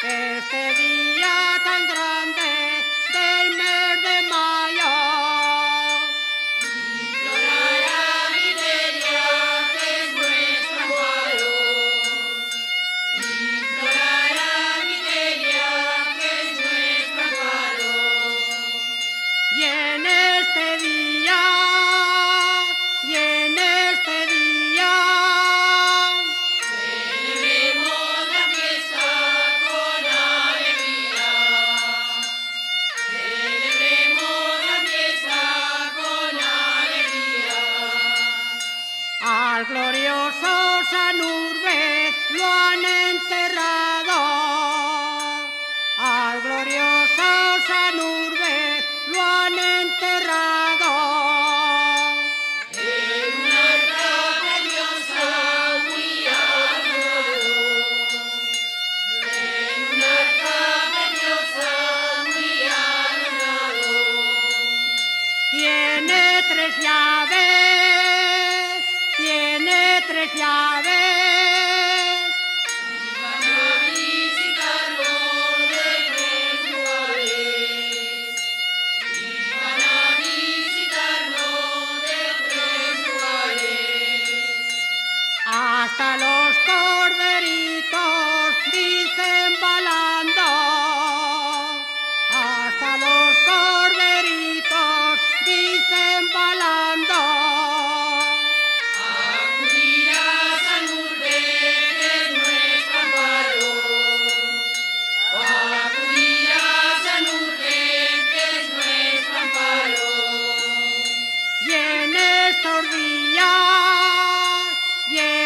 Este día tendrá glorioso Sanurbe lo han enterrado. Al glorioso Sanurbe lo han enterrado. En una arca preciosa muy adorado. En una arca preciosa muy adorado. Tiene tres llaves, tres llaves. Van a visitarlo de tres lugares. Y van a visitarlo de tres lugares. Hasta los corderitos dicen balando. Hasta los corderitos dicen balando. estos días. Yeah.